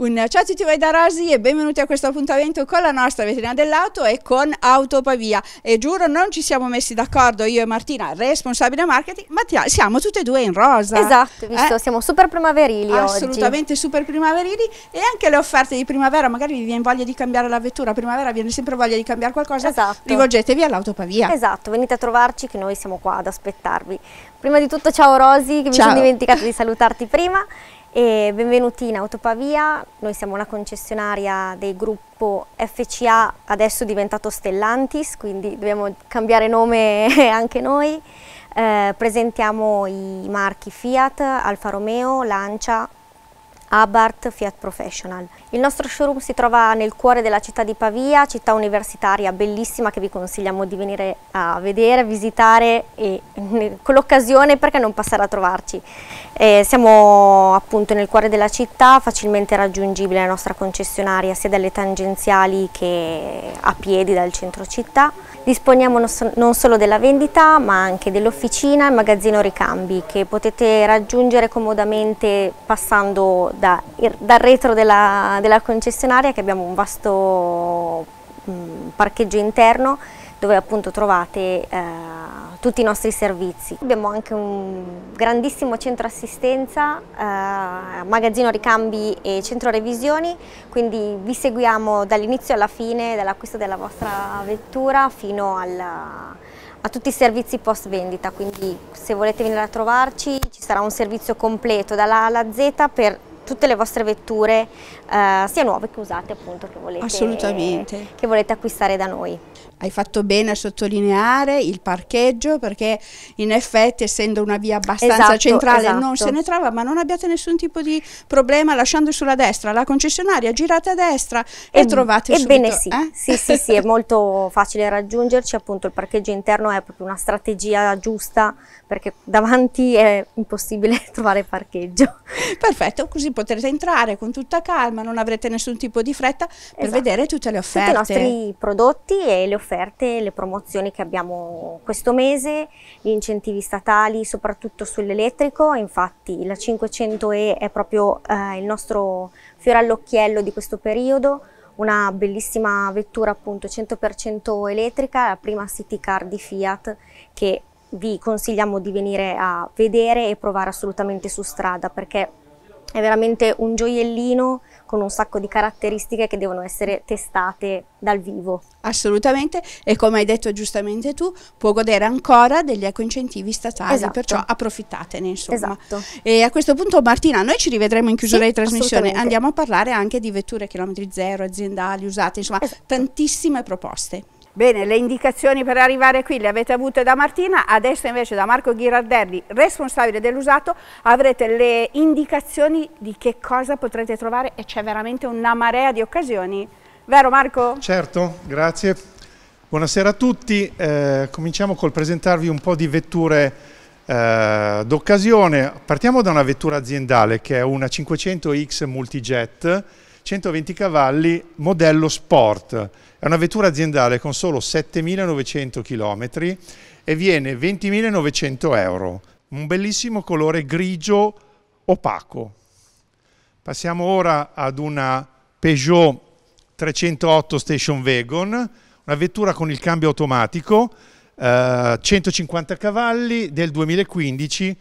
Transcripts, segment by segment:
Un ciao a tutti voi da Rosi e benvenuti a questo appuntamento con la nostra vetrina dell'auto e con Autopavia. E giuro non ci siamo messi d'accordo io e Martina, responsabile marketing, ma siamo tutte e due in rosa. Esatto, visto, eh? siamo super primaverili Assolutamente oggi. super primaverili e anche le offerte di primavera, magari vi viene voglia di cambiare la vettura, primavera viene sempre voglia di cambiare qualcosa, esatto. rivolgetevi all'Autopavia. Esatto, venite a trovarci che noi siamo qua ad aspettarvi. Prima di tutto ciao Rosi, che ciao. mi sono dimenticata di salutarti prima e benvenuti in Autopavia, noi siamo una concessionaria del gruppo FCA, adesso diventato Stellantis, quindi dobbiamo cambiare nome anche noi. Eh, presentiamo i marchi Fiat, Alfa Romeo, Lancia, Abarth Fiat Professional. Il nostro showroom si trova nel cuore della città di Pavia, città universitaria bellissima che vi consigliamo di venire a vedere, visitare e con l'occasione perché non passare a trovarci. Eh, siamo appunto nel cuore della città, facilmente raggiungibile la nostra concessionaria sia dalle tangenziali che a piedi dal centro città. Disponiamo non solo della vendita ma anche dell'officina e magazzino ricambi che potete raggiungere comodamente passando da, dal retro della, della, concessionaria che abbiamo un vasto mh, parcheggio interno dove appunto trovate eh, tutti i nostri servizi. Abbiamo anche un grandissimo centro assistenza, eh, magazzino ricambi e centro revisioni, quindi vi seguiamo dall'inizio alla fine dell'acquisto della vostra vettura fino alla, a tutti i servizi post vendita, quindi se volete venire a trovarci ci sarà un servizio completo dalla A alla Z per tutte le vostre vetture, eh, sia nuove che usate appunto, che volete, che volete acquistare da noi. Hai fatto bene a sottolineare il parcheggio perché in effetti essendo una via abbastanza esatto, centrale esatto. non se ne trova ma non abbiate nessun tipo di problema lasciando sulla destra la concessionaria, girate a destra e, e trovate subito. Ebbene sì, eh? sì, sì, sì, è molto facile raggiungerci, appunto il parcheggio interno è proprio una strategia giusta perché davanti è impossibile trovare parcheggio. Perfetto, così potrete entrare con tutta calma, non avrete nessun tipo di fretta per esatto. vedere tutte le offerte. Tutti i nostri prodotti e le offerte, le promozioni che abbiamo questo mese, gli incentivi statali soprattutto sull'elettrico, infatti la 500E è proprio eh, il nostro fiore all'occhiello di questo periodo, una bellissima vettura appunto 100% elettrica, la prima city car di Fiat che vi consigliamo di venire a vedere e provare assolutamente su strada perché è veramente un gioiellino con un sacco di caratteristiche che devono essere testate dal vivo. Assolutamente e come hai detto giustamente tu può godere ancora degli ecoincentivi statali esatto. perciò approfittatene insomma. Esatto. E a questo punto Martina noi ci rivedremo in chiusura sì, di trasmissione andiamo a parlare anche di vetture chilometri zero, aziendali, usate insomma esatto. tantissime proposte. Bene, le indicazioni per arrivare qui le avete avute da Martina, adesso invece da Marco Ghirardelli, responsabile dell'usato, avrete le indicazioni di che cosa potrete trovare e c'è veramente una marea di occasioni. Vero Marco? Certo, grazie. Buonasera a tutti, eh, cominciamo col presentarvi un po' di vetture eh, d'occasione. Partiamo da una vettura aziendale che è una 500X Multijet, 120 cavalli, modello sport è una vettura aziendale con solo 7.900 km e viene 20.900 euro. Un bellissimo colore grigio opaco. Passiamo ora ad una Peugeot 308 Station Wagon, una vettura con il cambio automatico, eh, 150 cavalli del 2015,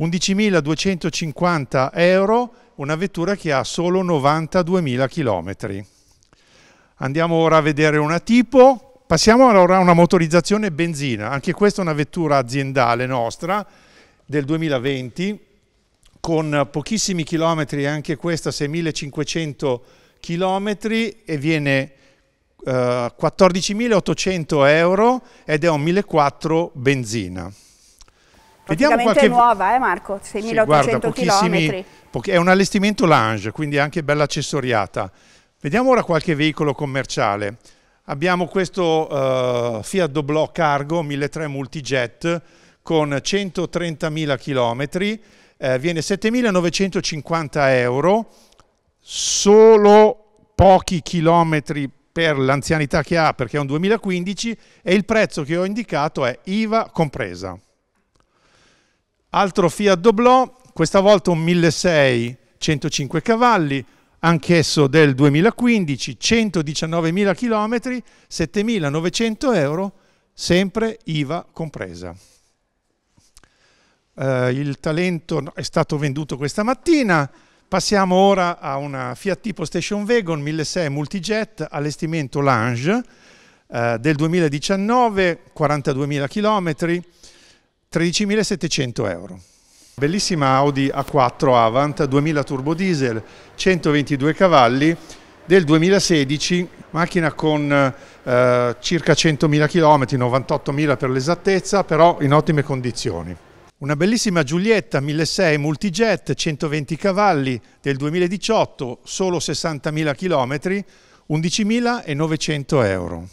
11.250 euro, una vettura che ha solo 92.000 chilometri. Andiamo ora a vedere una tipo. Passiamo ora a una motorizzazione benzina. Anche questa è una vettura aziendale nostra del 2020 con pochissimi chilometri, anche questa 6.500 chilometri e viene eh, 14.800 euro ed è un 1.400 benzina. Vediamo qualche... nuova, eh Marco? 6.800 sì, chilometri. È un allestimento lounge, quindi anche bella accessoriata. Vediamo ora qualche veicolo commerciale. Abbiamo questo uh, Fiat Doblò Cargo 1300 Multijet con 130.000 km, eh, viene 7.950 euro, solo pochi chilometri per l'anzianità che ha perché è un 2015 e il prezzo che ho indicato è IVA compresa. Altro Fiat Doblò, questa volta un 1600 105 cavalli, anch'esso del 2015, 119.000 km, 7.900 euro, sempre IVA compresa. Eh, il talento è stato venduto questa mattina, passiamo ora a una Fiat tipo Station Wagon 1600 Multijet allestimento Lange eh, del 2019, 42.000 km, 13.700 euro. Bellissima Audi A4 Avant 2000 turbo diesel, 122 cavalli del 2016, macchina con eh, circa 100.000 km, 98.000 per l'esattezza, però in ottime condizioni. Una bellissima Giulietta 1600 Multijet, 120 cavalli del 2018, solo 60.000 km, 11.900 euro.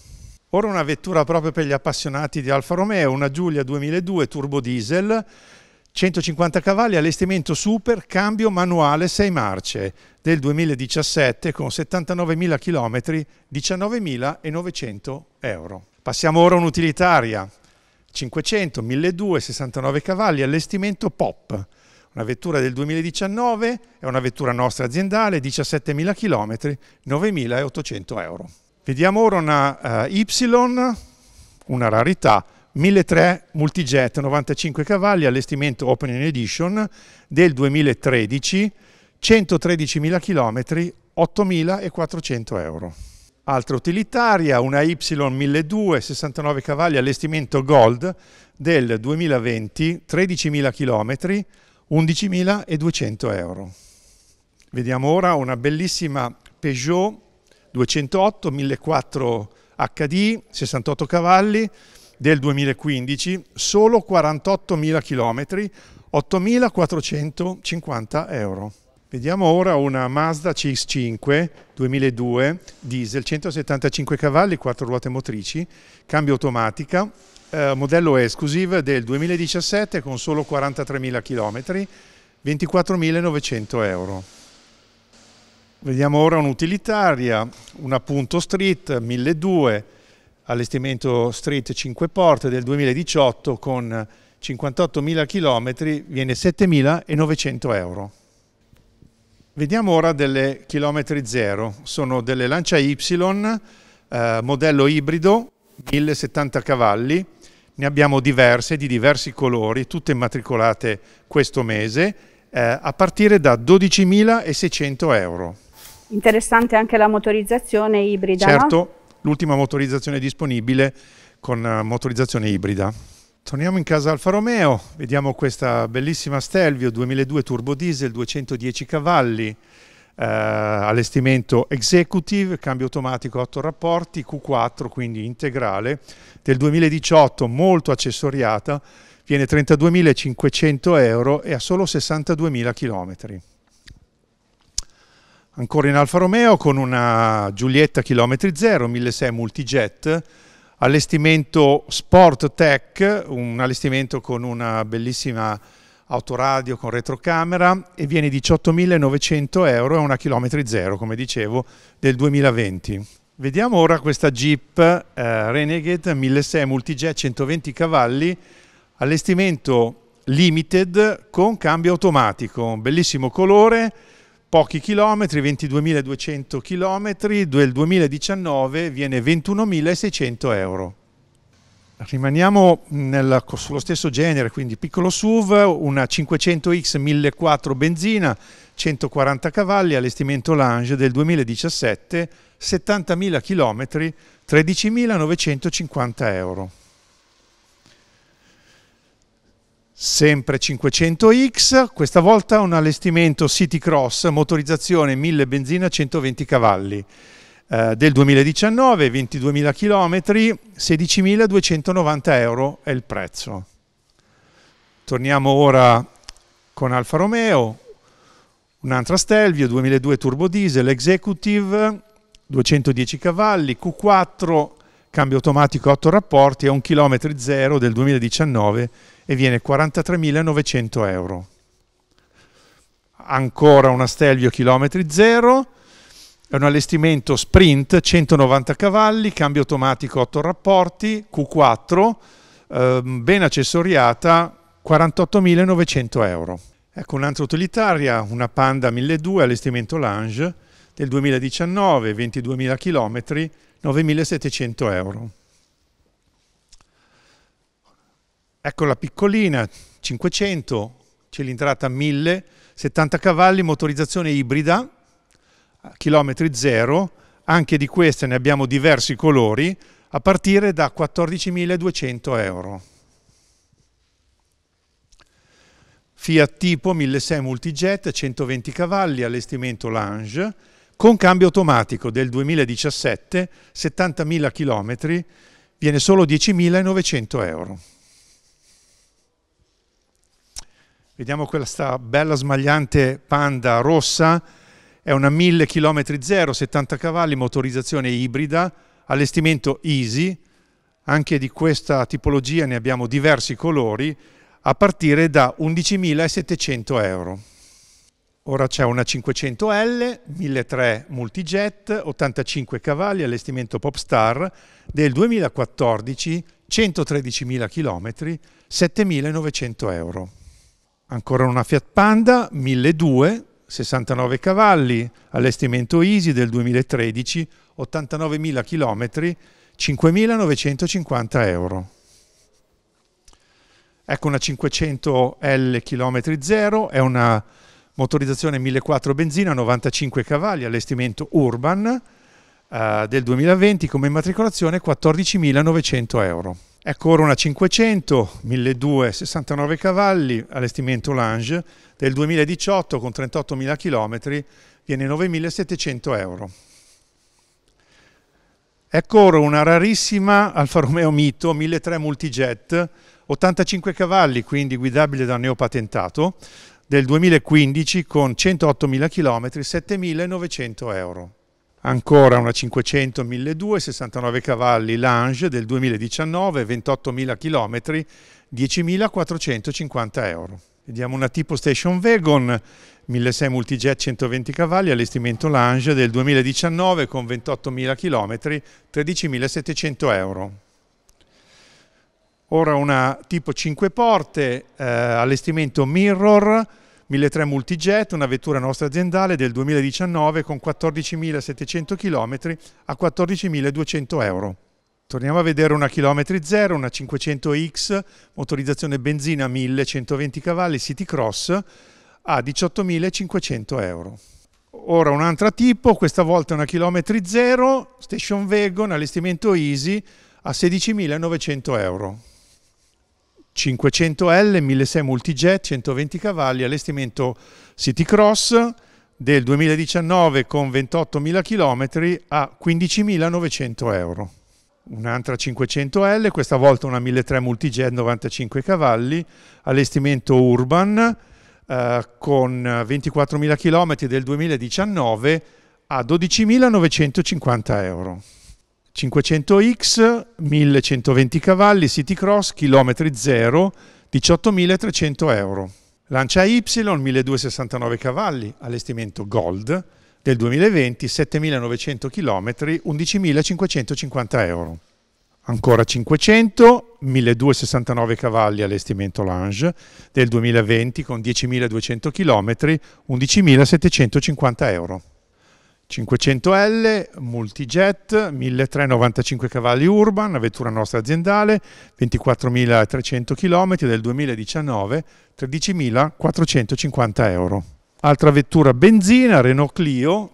Ora una vettura proprio per gli appassionati di Alfa Romeo, una Giulia 2002 turbo diesel, 150 cavalli, allestimento super, cambio manuale 6 marce del 2017 con 79.000 km, 19.900 euro. Passiamo ora a un'utilitaria 500, 1200, 69 cavalli, allestimento POP. Una vettura del 2019, è una vettura nostra aziendale, 17.000 km, 9.800 euro. Vediamo ora una uh, Y, una rarità, 1003 Multijet 95 cavalli, allestimento Opening Edition del 2013, 113.000 km, 8.400 euro. Altra utilitaria, una Y 1200 69 cavalli, allestimento Gold del 2020, 13.000 km, 11.200 euro. Vediamo ora una bellissima Peugeot 208 1400 HD, 68 cavalli, del 2015, solo 48.000 km, 8.450 euro. Vediamo ora una Mazda CX5 2002 diesel, 175 cavalli, 4 ruote motrici, cambio automatica, eh, modello exclusive del 2017 con solo 43.000 km, 24.900 euro. Vediamo ora un'utilitaria, una Punto Street 1200 allestimento Street 5 porte del 2018 con 58.000 km viene 7.900 euro. Vediamo ora delle chilometri zero, sono delle Lancia Y eh, modello ibrido 1070 cavalli, ne abbiamo diverse di diversi colori, tutte immatricolate questo mese, eh, a partire da 12.600 euro. Interessante anche la motorizzazione ibrida, certo, no? L'ultima motorizzazione disponibile con eh, motorizzazione ibrida. Torniamo in casa Alfa Romeo, vediamo questa bellissima Stelvio 2002 turbo diesel 210 cavalli, eh, allestimento executive, cambio automatico 8 rapporti, Q4 quindi integrale, del 2018 molto accessoriata, viene 32.500 euro e ha solo 62.000 chilometri. Ancora in Alfa Romeo con una Giulietta chilometri zero, 1600 multijet, allestimento Sport Tech, un allestimento con una bellissima autoradio con retrocamera e viene 18.900 euro, è una chilometri zero, come dicevo, del 2020. Vediamo ora questa Jeep eh, Renegade 1600 multijet 120 cavalli, allestimento limited con cambio automatico, bellissimo colore, pochi chilometri, 22.200 chilometri, del 2019 viene 21.600 euro. Rimaniamo nel, sullo stesso genere, quindi piccolo SUV, una 500X 1400 benzina, 140 cavalli, allestimento Lange del 2017, 70.000 km, 13.950 euro. Sempre 500X, questa volta un allestimento City Cross, motorizzazione 1000 benzina 120 cavalli. Eh, del 2019, 22.000 km, 16.290 euro è il prezzo. Torniamo ora con Alfa Romeo, un'altra Stelvio 2002 turbo diesel Executive, 210 cavalli, Q4, cambio automatico 8 rapporti a 1 km 0 del 2019 e viene 43.900 euro. Ancora una Stelvio chilometri zero, è un allestimento sprint 190 cavalli, cambio automatico 8 rapporti, Q4, eh, ben accessoriata 48.900 euro. Ecco un'altra utilitaria, una Panda 1200 allestimento Lange del 2019, 22.000 km, 9.700 euro. Ecco la piccolina, 500, cilindrata 1000, 70 cavalli, motorizzazione ibrida, chilometri zero, anche di queste ne abbiamo diversi colori, a partire da 14.200 euro. Fiat tipo 1600 Multijet, 120 cavalli, allestimento Lange, con cambio automatico del 2017, 70.000 km, viene solo 10.900 euro. Vediamo questa bella smagliante Panda rossa, è una 1000 km 0, 70 cavalli, motorizzazione ibrida, allestimento Easy, anche di questa tipologia ne abbiamo diversi colori, a partire da 11.700 euro. Ora c'è una 500L, 1.300 Multijet, 85 cavalli, allestimento Popstar del 2014, 113.000 km, 7.900 euro. Ancora una Fiat Panda 1200, 69 cavalli, allestimento Easy del 2013, 89.000 km, 5.950 euro. Ecco una 500L km 0, è una motorizzazione 1400 benzina, 95 cavalli, allestimento Urban eh, del 2020 come immatricolazione 14.900 euro. Ecco ora una 500, 1200, 69 cavalli, allestimento Lange, del 2018 con 38.000 km, viene 9.700 euro. Ecco ora una rarissima Alfa Romeo Mito 1300 Multijet, 85 cavalli, quindi guidabile da neopatentato, del 2015 con 108.000 km, 7.900 euro. Ancora una 500 1200, 69 cavalli Lange del 2019, 28.000 km, 10.450 euro. Vediamo una tipo Station Wagon 1600 Multijet 120 cavalli, allestimento Lange del 2019 con 28.000 km, 13.700 euro. Ora una tipo 5 porte, eh, allestimento Mirror 1300 Multijet, una vettura nostra aziendale del 2019 con 14.700 km a 14.200 euro. Torniamo a vedere una chilometri zero, una 500X, motorizzazione benzina 1120 cavalli, City Cross a 18.500 euro. Ora un'altra tipo, questa volta una chilometri zero, Station Wagon, allestimento Easy a 16.900 euro. 500L, 1600 Multijet, 120 cavalli, allestimento City Cross del 2019 con 28.000 km a 15.900 euro. Un'altra 500L, questa volta una 1300 Multijet 95 cavalli, allestimento Urban eh, con 24.000 km del 2019 a 12.950 euro. 500X, 1120 cavalli, City Cross, chilometri 0, 18.300 euro. Lancia Y, 1269 cavalli, allestimento Gold, del 2020, 7.900 km, 11.550 euro. Ancora 500, 1269 cavalli allestimento Lange del 2020 con 10.200 km, 11.750 euro. 500L, Multijet, 1395 cavalli Urban, vettura nostra aziendale, 24.300 km del 2019, 13.450 euro. Altra vettura benzina, Renault Clio,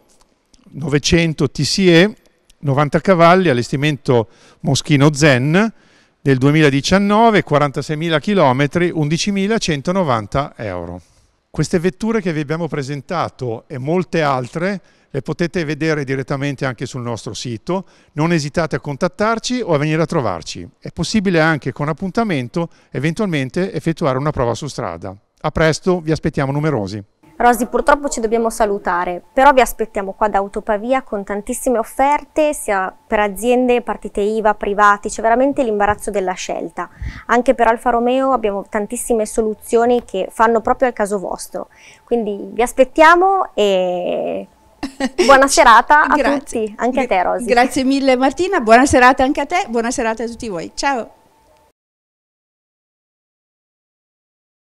900 TCE, 90 cavalli, allestimento Moschino Zen, del 2019, 46.000 km, 11.190 euro. Queste vetture che vi abbiamo presentato e molte altre le potete vedere direttamente anche sul nostro sito. Non esitate a contattarci o a venire a trovarci. È possibile anche con appuntamento eventualmente effettuare una prova su strada. A presto, vi aspettiamo numerosi. Rosy, purtroppo ci dobbiamo salutare, però vi aspettiamo qua da Autopavia con tantissime offerte, sia per aziende, partite IVA, privati, c'è veramente l'imbarazzo della scelta. Anche per Alfa Romeo abbiamo tantissime soluzioni che fanno proprio al caso vostro. Quindi vi aspettiamo e Buona serata a Grazie. tutti, anche a te Rosy. Grazie mille Martina, buona serata anche a te, buona serata a tutti voi. Ciao!